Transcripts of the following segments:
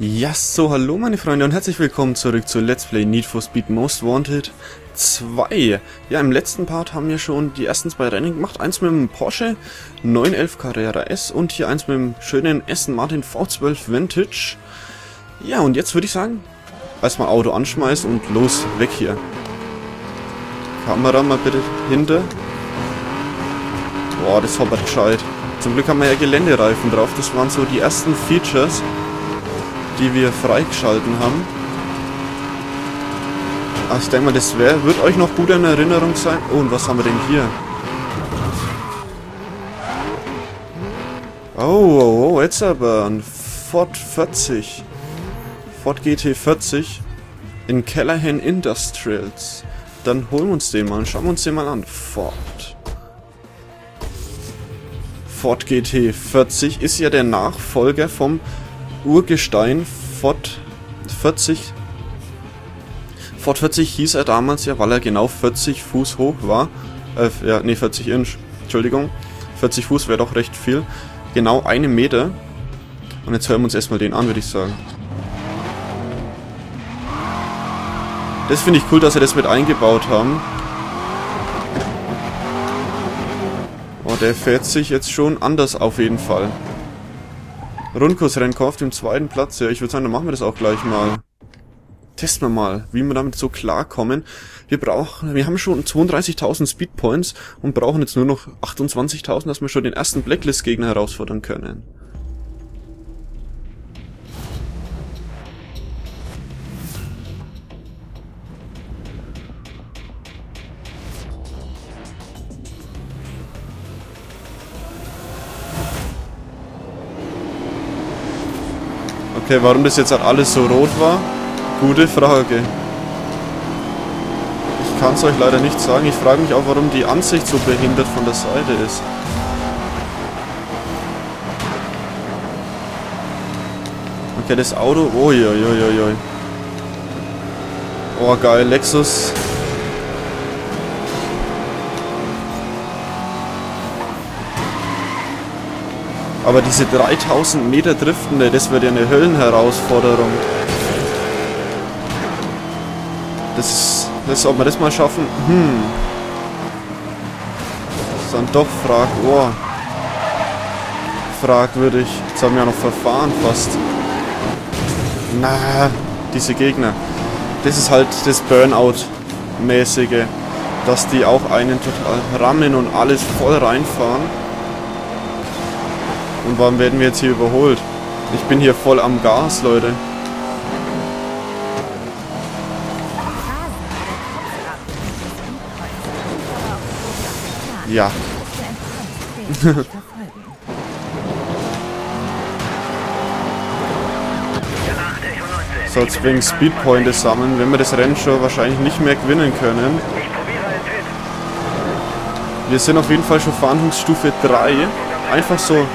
Ja, so, hallo meine Freunde und herzlich willkommen zurück zu Let's Play Need for Speed Most Wanted 2. Ja, im letzten Part haben wir schon die ersten zwei Rennen gemacht. Eins mit dem Porsche 911 Carrera S und hier eins mit dem schönen Aston Martin V12 Vintage. Ja, und jetzt würde ich sagen, erstmal Auto anschmeißen und los, weg hier. Kamera mal bitte hinter. Boah, das hoppert gescheit. Zum Glück haben wir ja Geländereifen drauf. Das waren so die ersten Features, die wir freigeschalten haben. Ach, ich denke mal, das wär, wird euch noch gut in Erinnerung sein. Oh, und was haben wir denn hier? Oh, oh, oh, jetzt aber ein Ford 40. Ford GT 40 in Callahan Industrials. Dann holen wir uns den mal und schauen wir uns den mal an. Ford. Ford GT 40 ist ja der Nachfolger vom Urgestein Ford 40. Ford 40 hieß er damals ja, weil er genau 40 Fuß hoch war. Äh, ja, nee, 40 Inch. Entschuldigung. 40 Fuß wäre doch recht viel. Genau eine Meter. Und jetzt hören wir uns erstmal den an, würde ich sagen. Das finde ich cool, dass sie das mit eingebaut haben. Oh, der fährt sich jetzt schon anders auf jeden Fall. Rundkursrennen auf dem zweiten Platz. Ja, ich würde sagen, dann machen wir das auch gleich mal. Testen wir mal, wie wir damit so klarkommen. Wir brauchen, wir haben schon 32.000 Speedpoints und brauchen jetzt nur noch 28.000, dass wir schon den ersten Blacklist-Gegner herausfordern können. Okay, warum das jetzt alles so rot war? Gute Frage. Ich kann es euch leider nicht sagen. Ich frage mich auch, warum die Ansicht so behindert von der Seite ist. Okay, das Auto... Uiuiuiui. Oh, geil. Lexus Aber diese 3000 Meter Driftende, das wird ja eine Höllenherausforderung. Das, das, ob wir das mal schaffen, hm. Das ist dann doch frag, oh. Fragwürdig. Jetzt haben wir ja noch Verfahren fast. Na, diese Gegner. Das ist halt das Burnout-mäßige. Dass die auch einen total rammen und alles voll reinfahren. Und warum werden wir jetzt hier überholt? Ich bin hier voll am Gas, Leute. Ja. so, jetzt wegen Speedpointe sammeln, wenn wir das Rennen schon wahrscheinlich nicht mehr gewinnen können. Wir sind auf jeden Fall schon Verhandlungsstufe 3. Einfach so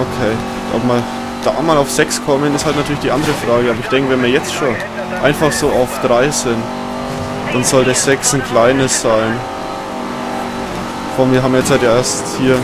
Okay. Ob wir da mal auf 6 kommen, ist halt natürlich die andere Frage. Aber ich denke, wenn wir jetzt schon einfach so auf 3 sind, dann sollte 6 ein kleines sein. Vor wir haben jetzt halt erst hier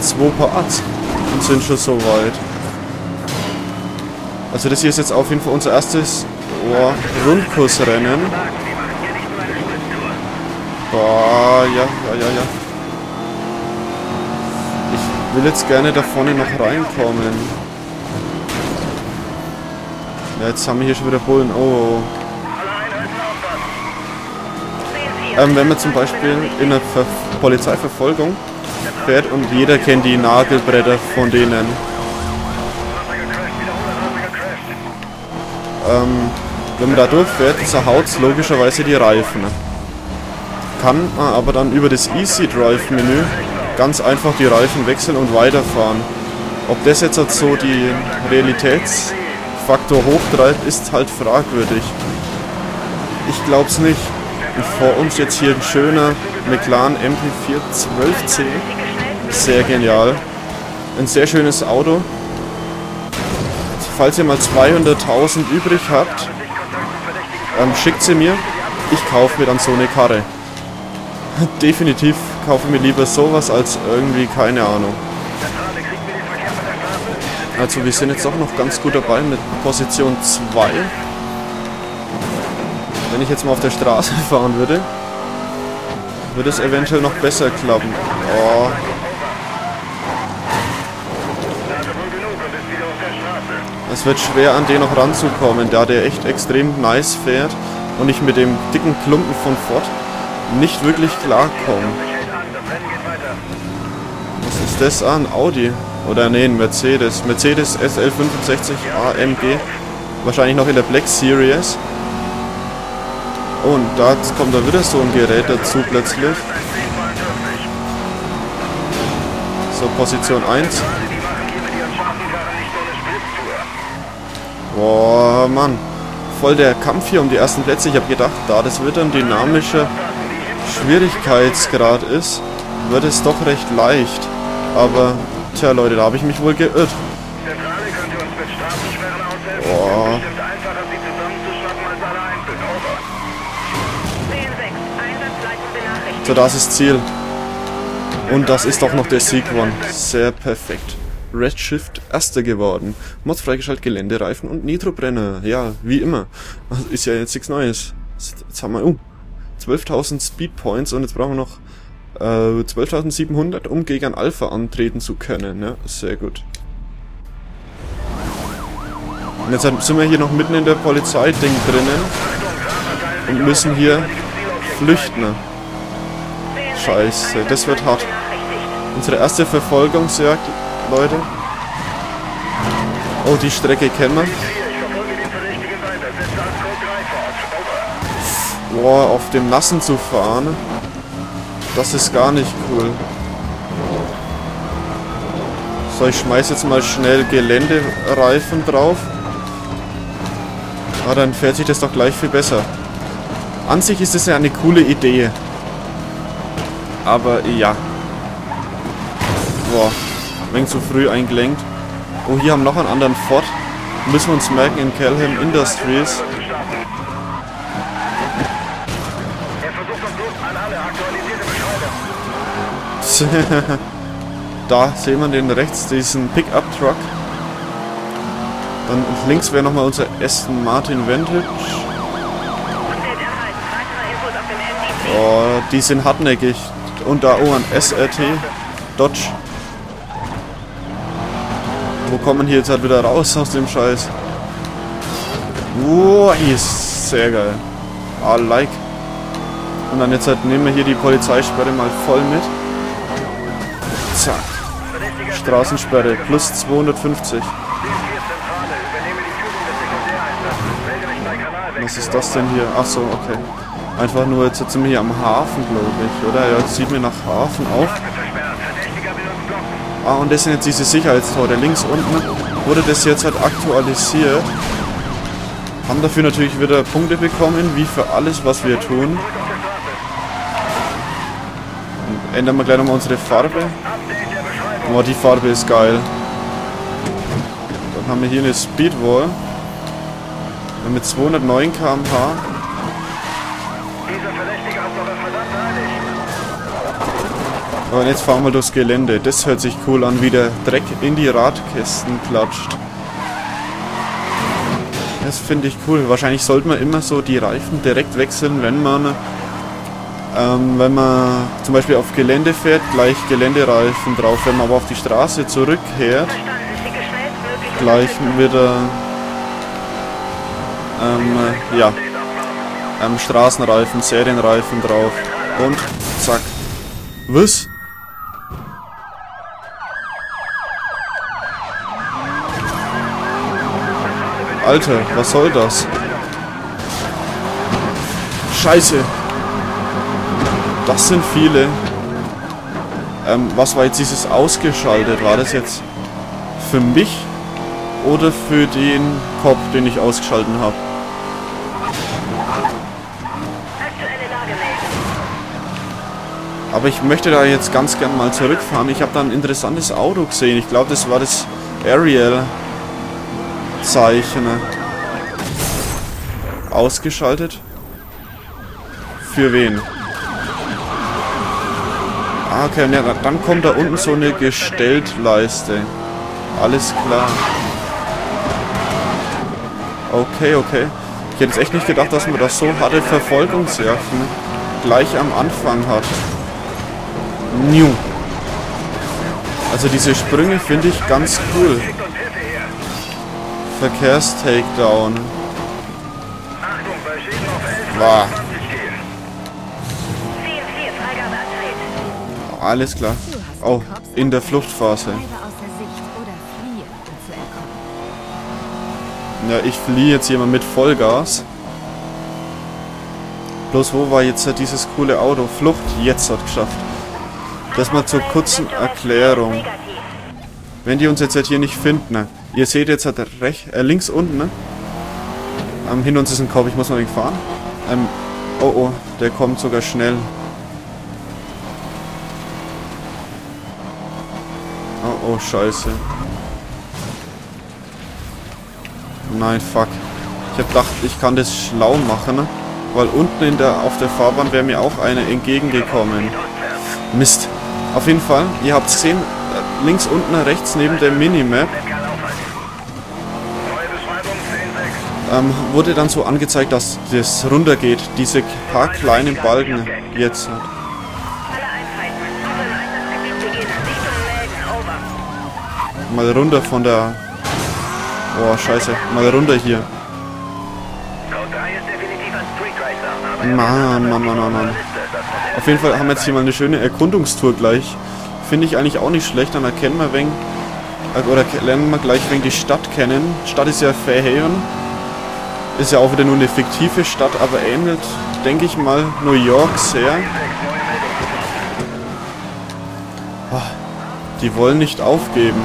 zwei Parts und sind schon so weit. Also das hier ist jetzt auf jeden Fall unser erstes oh, Rundkursrennen. Boah, ja, ja, ja, ja will jetzt gerne da vorne noch reinkommen. Ja, jetzt haben wir hier schon wieder Bullen. Oh. Ähm, wenn man zum Beispiel in einer Ver Polizeiverfolgung fährt und jeder kennt die Nagelbretter von denen. Ähm, wenn man da durchfährt, zerhaut es logischerweise die Reifen. Kann man aber dann über das Easy Drive Menü ganz einfach die Reifen wechseln und weiterfahren. Ob das jetzt halt so die Realitätsfaktor hochtreibt, ist halt fragwürdig. Ich glaub's nicht. Und vor uns jetzt hier ein schöner McLaren MP4 12C. Sehr genial. Ein sehr schönes Auto. Falls ihr mal 200.000 übrig habt, ähm, schickt sie mir. Ich kaufe mir dann so eine Karre. Definitiv kaufe mir lieber sowas als irgendwie, keine Ahnung. Also wir sind jetzt auch noch ganz gut dabei mit Position 2. Wenn ich jetzt mal auf der Straße fahren würde, würde es eventuell noch besser klappen. Oh. Es wird schwer an den noch ranzukommen, da der echt extrem nice fährt und ich mit dem dicken Klumpen von Ford nicht wirklich klarkomme. Ist das? Ah, ein Audi. Oder nee, ein Mercedes. Mercedes SL65 AMG. Wahrscheinlich noch in der Black Series. Und da kommt da wieder so ein Gerät dazu plötzlich. So, Position 1. Boah, Mann. Voll der Kampf hier um die ersten Plätze. Ich habe gedacht, da das wird ein dynamischer Schwierigkeitsgrad ist, wird es doch recht leicht. Aber, tja Leute, da habe ich mich wohl geirrt. Boah. So, das ist Ziel. Und das ist doch noch der Sieg One. Sehr perfekt. Redshift Erster geworden. Mods freigeschaltet, Geländereifen und Nitrobrenner. Ja, wie immer. Ist ja jetzt nichts Neues. Jetzt haben wir, uh, 12.000 Speedpoints und jetzt brauchen wir noch äh, 12.700, um gegen Alpha antreten zu können. Ja, sehr gut. Und jetzt sind wir hier noch mitten in der Polizeiding drinnen und müssen hier flüchten. Scheiße, das wird hart. Unsere erste Verfolgungsjagd, Leute. Oh, die Strecke kennen wir. Boah, auf dem Nassen zu fahren, das ist gar nicht cool. So, ich schmeiß jetzt mal schnell Geländereifen drauf. Ah, dann fährt sich das doch gleich viel besser. An sich ist es ja eine coole Idee. Aber ja. Boah, wenig zu früh eingelenkt. Oh, hier haben wir noch einen anderen Ford. Müssen wir uns merken in Kelham Industries. da sehen wir den rechts, diesen Pickup-Truck. Dann links wäre nochmal unser Aston Martin Vantage. Oh, die sind hartnäckig. Und da, oh, ein SRT Dodge. Wo kommen hier jetzt halt wieder raus aus dem Scheiß? Oh, hier ist sehr geil. I like. Und dann jetzt halt nehmen wir hier die Polizeisperre mal voll mit. Zack. Straßensperre plus 250. Was ist das denn hier? Ach so, okay. Einfach nur, jetzt sind wir hier am Hafen, glaube ich, oder? Ja, jetzt sieht mir nach Hafen auf. Ah, und das sind jetzt diese Sicherheitstore. Links unten wurde das jetzt halt aktualisiert. Haben dafür natürlich wieder Punkte bekommen, wie für alles, was wir tun. Ändern wir gleich nochmal unsere Farbe. Oh, die Farbe ist geil. Dann haben wir hier eine Speedwall. Mit 209 km/h. Und jetzt fahren wir durchs Gelände. Das hört sich cool an, wie der Dreck in die Radkästen klatscht. Das finde ich cool. Wahrscheinlich sollte man immer so die Reifen direkt wechseln, wenn man ähm, wenn man zum Beispiel auf Gelände fährt, gleich Geländereifen drauf. Wenn man aber auf die Straße zurückkehrt, gleich wieder ähm, ja, ähm, Straßenreifen, Serienreifen drauf. Und zack. Was? Alter, was soll das? Scheiße. Das sind viele. Ähm, was war jetzt dieses ausgeschaltet? War das jetzt für mich oder für den Kopf, den ich ausgeschalten habe? Aber ich möchte da jetzt ganz gern mal zurückfahren. Ich habe da ein interessantes Auto gesehen. Ich glaube, das war das Ariel Zeichen ausgeschaltet. Für wen? Ah, okay, ja, dann kommt da unten so eine Gestelltleiste. Alles klar. Okay, okay. Ich hätte jetzt echt nicht gedacht, dass man das so harte Verfolgungsjagden gleich am Anfang hat. New. Also diese Sprünge finde ich ganz cool. Verkehrstakedown. Wow. Alles klar. Oh, in der Fluchtphase. Ja, ich fliehe jetzt hier mal mit Vollgas. Bloß wo war jetzt dieses coole Auto? Flucht, jetzt hat geschafft. Das mal zur kurzen Erklärung. Wenn die uns jetzt halt hier nicht finden, ne? Ihr seht jetzt halt recht, äh, links unten, ne? Ähm, hinter uns ist ein Korb, ich muss noch nicht fahren. Ähm, oh oh, der kommt sogar schnell. Oh, scheiße. Nein, fuck. Ich hab gedacht, ich kann das schlau machen, ne? weil unten in der, auf der Fahrbahn wäre mir auch eine entgegengekommen. Mist. Auf jeden Fall, ihr habt gesehen, äh, links unten rechts neben der Minimap ähm, wurde dann so angezeigt, dass das runtergeht. Diese paar kleinen Balken jetzt. Mal runter von der Boah, scheiße. Mal runter hier. Mann, Mann, Mann, Mann, Mann. Auf jeden Fall haben wir jetzt hier mal eine schöne Erkundungstour gleich. Finde ich eigentlich auch nicht schlecht. Dann erkennen wir wegen, oder lernen wir gleich wegen die Stadt kennen. Stadt ist ja Fairhaven. Ist ja auch wieder nur eine fiktive Stadt, aber ähnelt, denke ich mal, New York sehr. Oh, die wollen nicht aufgeben.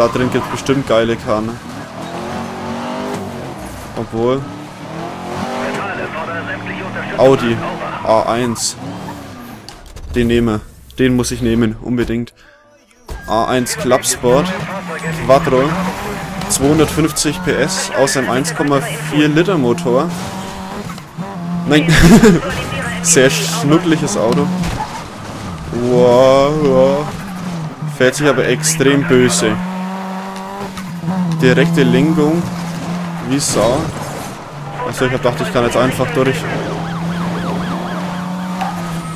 Da drin gibt es bestimmt geile Karne. Obwohl. Audi A1. Den nehme. Den muss ich nehmen, unbedingt. A1 Clubsport Quattro 250 PS aus einem 1,4 Liter Motor. Nein. Sehr schnuckliges Auto. Wow, wow. Fährt sich aber extrem böse direkte Lenkung. Wie Sau. Also ich gedacht, ich kann jetzt einfach durch.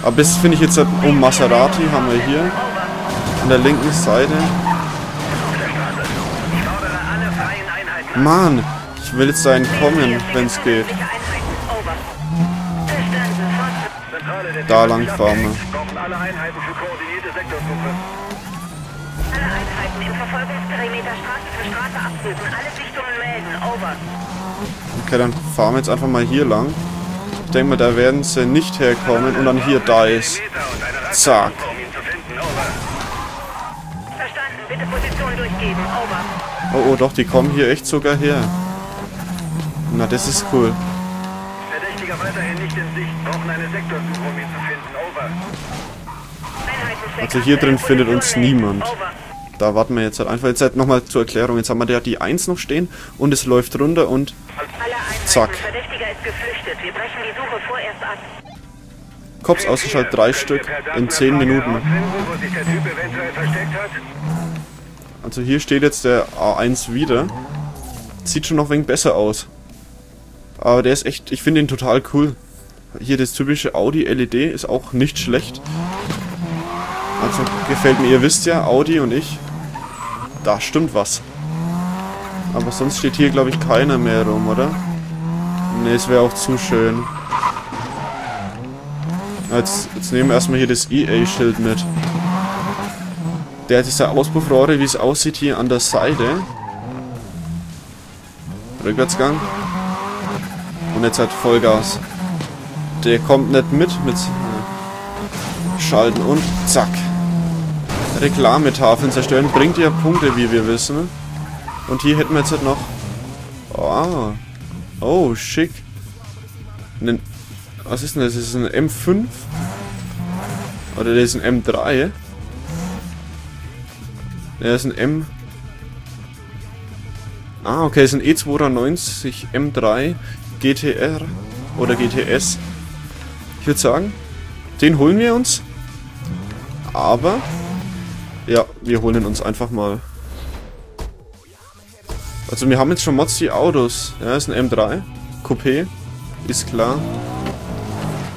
Aber das finde ich jetzt um Maserati haben wir hier. An der linken Seite. Mann, ich will jetzt da entkommen, wenn es geht. Da lang fahren wir. Okay, dann fahren wir jetzt einfach mal hier lang. Ich denke mal, da werden sie nicht herkommen und dann hier da ist. Zack. Oh, oh, doch, die kommen hier echt sogar her. Na, das ist cool. Verdächtiger weiterhin nicht in Sicht. Brauchen eine Sektorsuche, um ihn zu finden. Over. Also hier drin findet uns niemand. Da warten wir jetzt halt einfach. Jetzt halt nochmal zur Erklärung. Jetzt haben wir ja die 1 noch stehen und es läuft runter und zack. Cops ausgeschaltet, drei Stück in 10 Minuten. Also hier steht jetzt der A1 wieder. Sieht schon noch ein wenig besser aus. Aber der ist echt, ich finde ihn total cool. Hier das typische Audi LED ist auch nicht schlecht. Also gefällt mir, ihr wisst ja, Audi und ich. Da stimmt was. Aber sonst steht hier, glaube ich, keiner mehr rum, oder? Ne, es wäre auch zu schön. Jetzt, jetzt nehmen wir erstmal hier das EA-Schild mit. Der hat diese Auspuffrohre, wie es aussieht, hier an der Seite. Rückwärtsgang. Und jetzt hat Vollgas. Der kommt nicht mit, mit Schalten und zack. Reklametafeln zerstören bringt ja Punkte, wie wir wissen. Und hier hätten wir jetzt halt noch... Oh, oh schick. Einen, was ist denn das? Ist das ein M5? Oder das ist ein M3? Ja, das ist ein M... Ah, okay, das ist ein E290 M3 GTR oder GTS. Ich würde sagen, den holen wir uns. Aber ja, wir holen uns einfach mal. Also wir haben jetzt schon die Autos. Ja, ist ein M3. Coupé. Ist klar.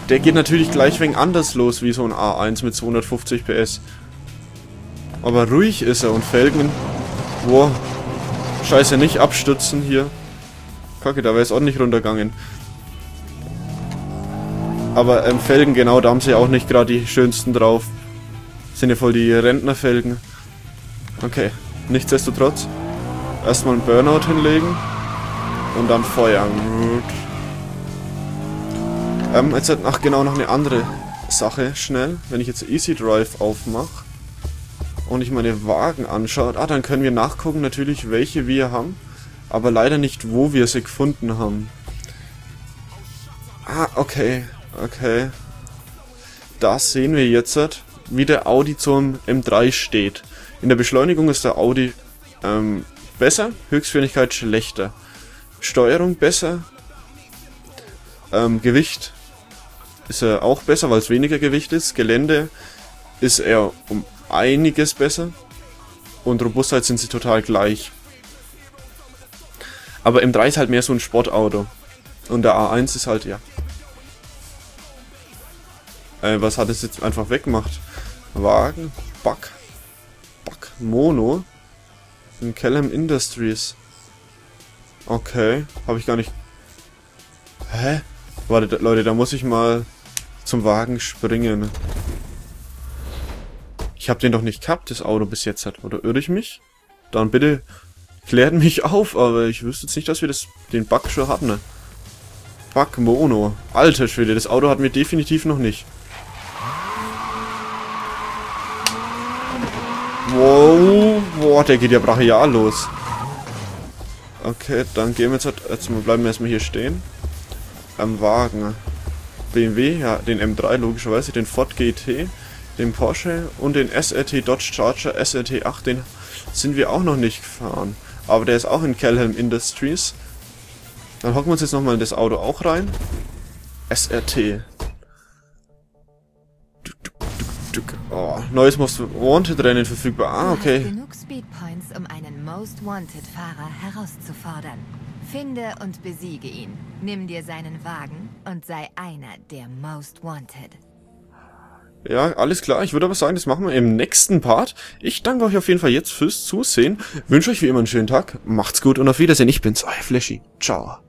Der geht natürlich gleich wegen anders los wie so ein A1 mit 250 PS. Aber ruhig ist er und Felgen... Boah. Scheiße, nicht abstützen hier. Kacke, da wäre es ordentlich runtergegangen. Aber ähm, Felgen, genau, da haben sie auch nicht gerade die schönsten drauf. Sind ja voll die Rentnerfelgen. Okay, nichtsdestotrotz. Erstmal einen Burnout hinlegen. Und dann feuern. Ähm, jetzt hat ach genau noch eine andere Sache, schnell. Wenn ich jetzt Easy Drive aufmache und ich meine Wagen anschaue, ah, dann können wir nachgucken natürlich, welche wir haben. Aber leider nicht, wo wir sie gefunden haben. Ah, okay. Okay. Da sehen wir jetzt, wie der Audi zum M3 steht. In der Beschleunigung ist der Audi ähm, besser, Höchstgeschwindigkeit schlechter. Steuerung besser. Ähm, Gewicht ist er auch besser, weil es weniger Gewicht ist. Gelände ist er um einiges besser. Und Robustheit sind sie total gleich. Aber M3 ist halt mehr so ein Sportauto. Und der A1 ist halt, ja, äh, was hat es jetzt einfach weggemacht? Wagen, Back, Back, Mono. In Kellham Industries. Okay, habe ich gar nicht... Hä? Warte, Leute, da muss ich mal zum Wagen springen. Ich habe den doch nicht gehabt, das Auto bis jetzt hat. Oder irre ich mich? Dann bitte klärt mich auf, aber ich wüsste jetzt nicht, dass wir das, den Bug schon hatten. Ne? Bug Mono. Alter Schwede, das Auto hatten wir definitiv noch nicht. Wow, boah, der geht ja brachial los. Okay, dann gehen wir jetzt, halt, jetzt bleiben wir erstmal hier stehen. Am Wagen. BMW, ja, den M3 logischerweise, den Ford GT, den Porsche und den SRT Dodge Charger SRT 8, den sind wir auch noch nicht gefahren. Aber der ist auch in Kelhelm Industries. Dann hocken wir uns jetzt nochmal in das Auto auch rein. SRT. Oh, neues Most Wanted Rennen verfügbar. Ah, okay. Genug Speedpoints, um einen Most Wanted Fahrer herauszufordern. Finde und besiege ihn. Nimm dir seinen Wagen und sei einer der Most Wanted. Ja, alles klar. Ich würde aber sagen, das machen wir im nächsten Part. Ich danke euch auf jeden Fall jetzt fürs Zusehen. Wünsche euch wie immer einen schönen Tag. Macht's gut und auf Wiedersehen. Ich bin's, euer Flashy. Ciao.